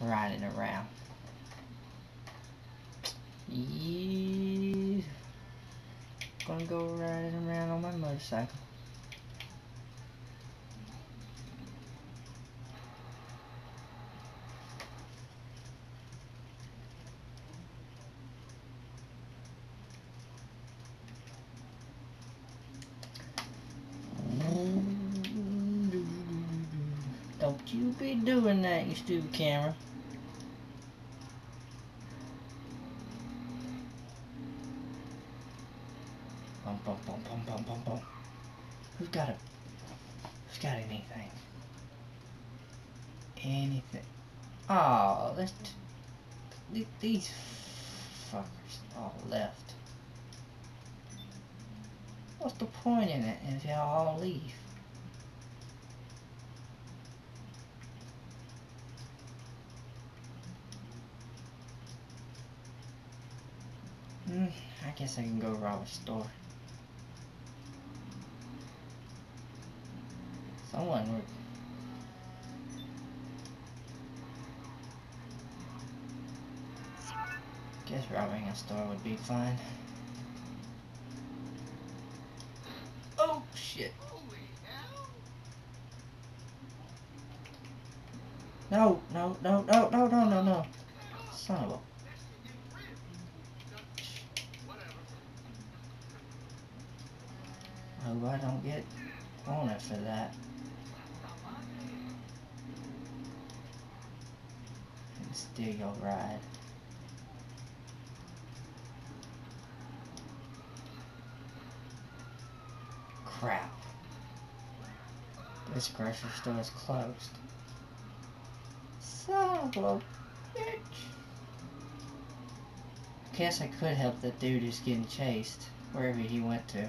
riding around. Yeah. Gonna go riding around on my motorcycle. Don't you be doing that, you stupid camera. Bum, bum, bum, bum, bum, bum, bum. Who's got a... Who's got anything? Anything. Oh, let's... th- These fuckers all left. What's the point in it if y'all all leave? Hmm, I guess I can go rob a store. Someone would. Guess robbing a store would be fine. Oh shit. No, no, no, no, no, no, no, no. Son of a I hope I don't get it for that. Steal your ride. Crap. This grocery store is closed. Son of a bitch. Guess I could help that dude who's getting chased, wherever he went to.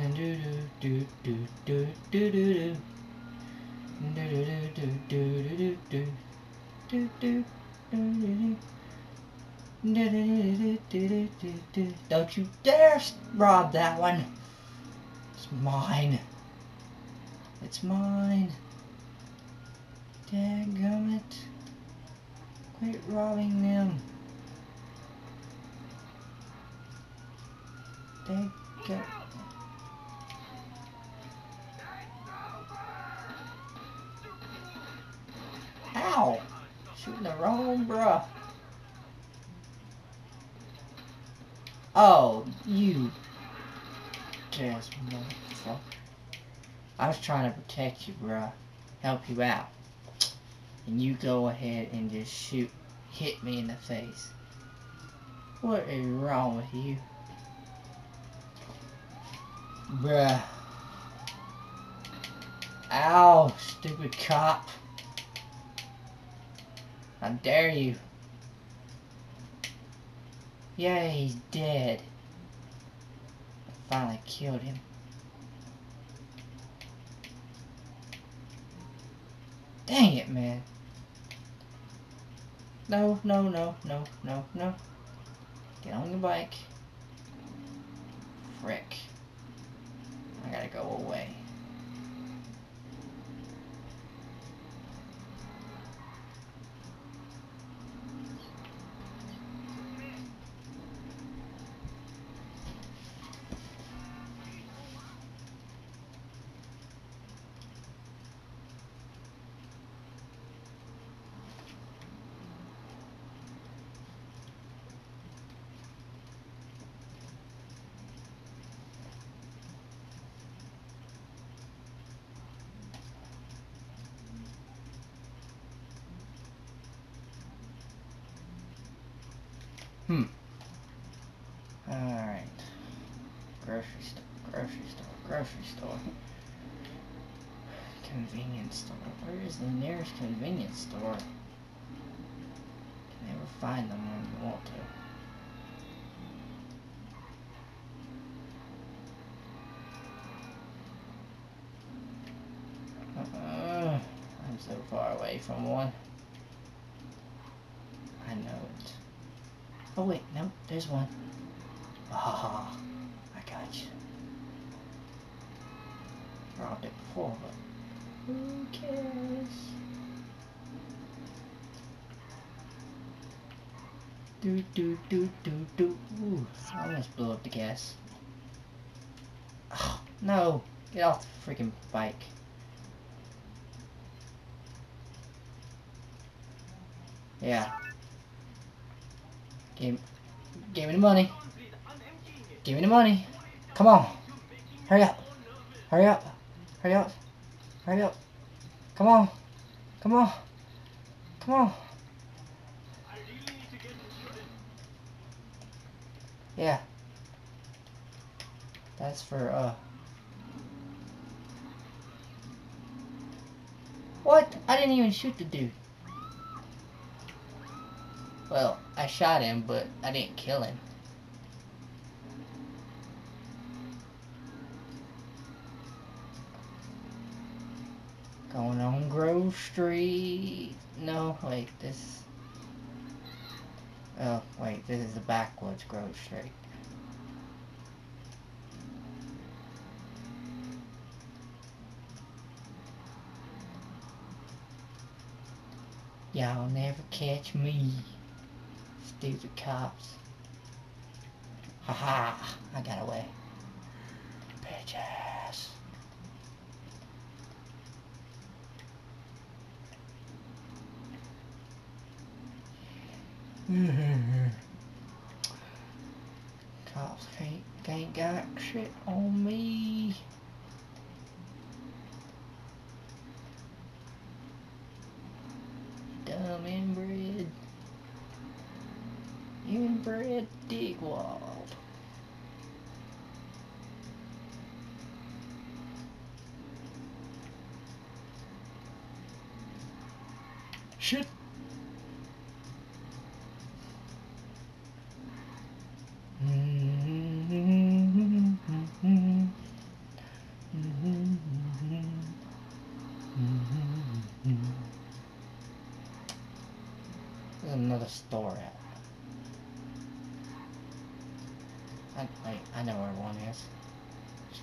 and do do do do do do do do do do do do do do do Don't you dare rob that one. It's mine. It's mine. Dadgummit. Quit robbing them. Dadgummit. Wrong bruh. Oh, you just motherfucker. I was trying to protect you, bruh. Help you out. And you go ahead and just shoot, hit me in the face. What is wrong with you? Bruh. Ow, stupid cop. How dare you? Yeah, he's dead. I finally killed him. Dang it, man. No, no, no, no, no, no. Get on your bike. Frick. I gotta go away. Alright. Grocery store, grocery store, grocery store. Convenience store. Where is the nearest convenience store? Can never find them when you want to. Uh, I'm so far away from one. I know it. Oh wait, no, there's one. Ah, I got you. Dropped it before, but who cares? Do do do do do. Ooh, I almost blew up the gas. Oh, no, get off the freaking bike. Yeah. Give, give me the money. Give me the money. Come on. Hurry up. Hurry up. Hurry up. Hurry up. Come on. Come on. Come on. Yeah. That's for, uh... What? I didn't even shoot the dude. Well, I shot him, but I didn't kill him. Going on Grove Street. No, wait, this... Oh, wait, this is the backwoods Grove Street. Y'all never catch me. Stupid cops. Haha, -ha, I got away. Bitches. Mm-hmm. Cops ain't, ain't got shit on me. Dumb inbred. Inbred digwald.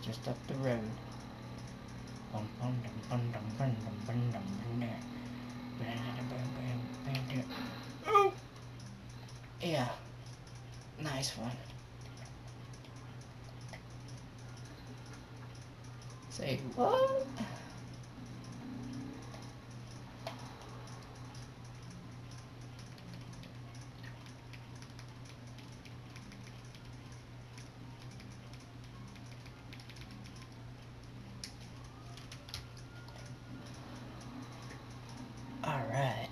Just up the road. Oh! Yeah. Nice one. Say what? Alright.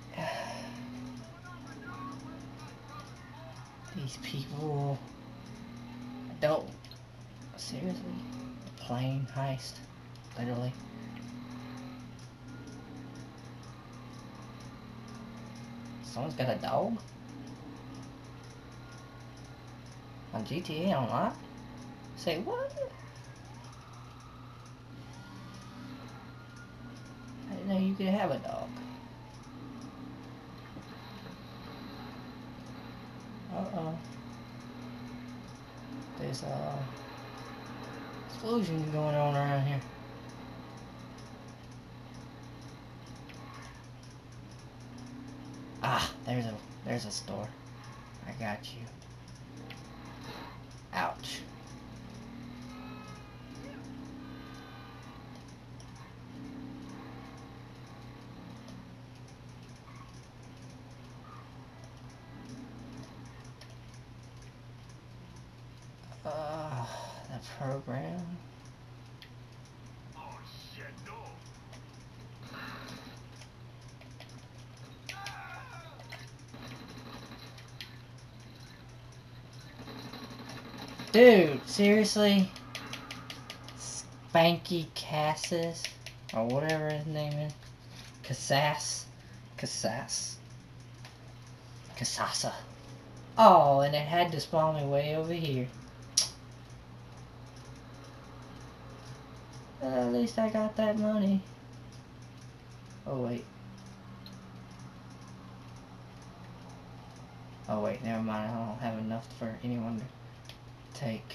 These people. Don't. Seriously? Plane heist. Literally. Someone's got a dog? On GTA Online say what? I didn't know you could have a dog Uh-oh. There's a explosion going on around here. Ah, there's a there's a store. I got you. Ouch. Uh, the program. Dude, seriously? Spanky Cassis? Or whatever his name is. Cassas? Cassas. Kasasa. Oh, and it had to spawn me way over here. At least I got that money. Oh, wait. Oh, wait, never mind. I don't have enough for anyone to take.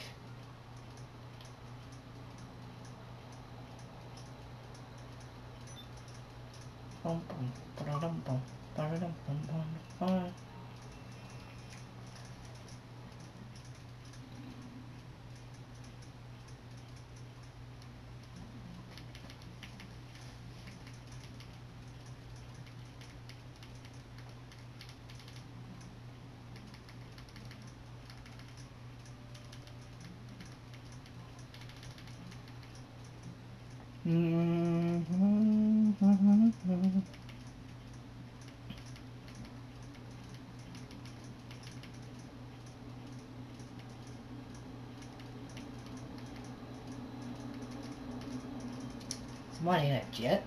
Ba-da-dum, ba-da-dum. Mm-hmm. Somebody in a jet?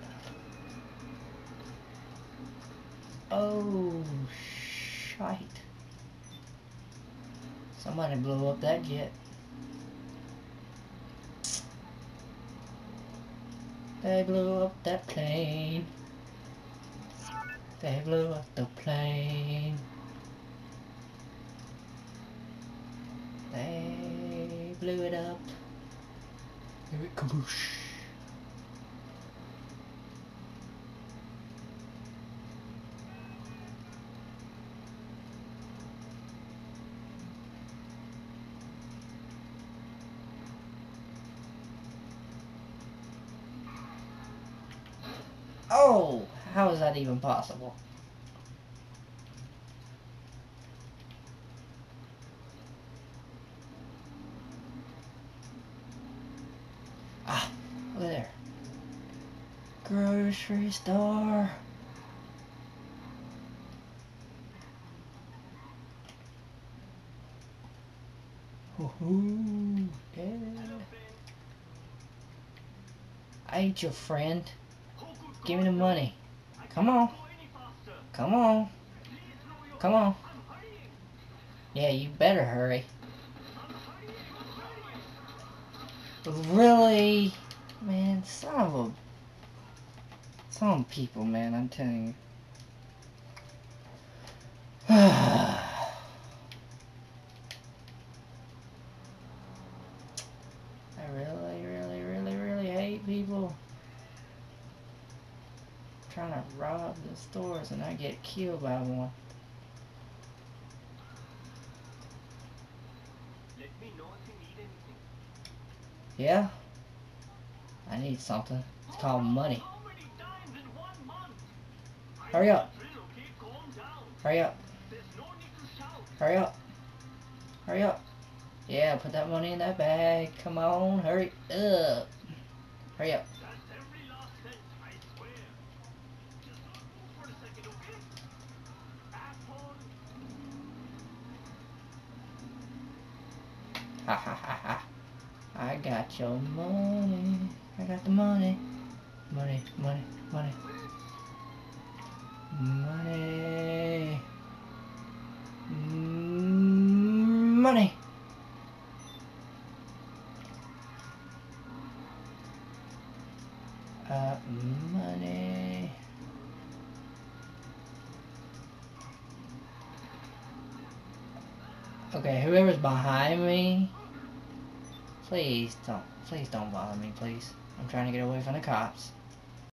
Oh, shite. Somebody blew up that jet. They blew up that plane. They blew up the plane. They blew it up. Give it kaboosh. Even possible? Ah, look there. Grocery store. I ain't your friend. Give me the money. Come on. Come on. Come on. Yeah, you better hurry. Really? Man, some of them. Some people, man, I'm telling you. I really, really, really, really hate people trying to rob the stores and I get killed by one. Let me know if you need anything. Yeah? I need something. It's called money. How many times in one month? I Hurry up. Drill, okay? Calm down. Hurry up. There's no need to shout. Hurry up. Hurry up. Yeah, put that money in that bag. Come on, hurry up. Hurry up. Ha ha ha ha. I got your money. I got the money. Money, money, money. Money. Mm, Money. Don't, please don't bother me, please. I'm trying to get away from the cops.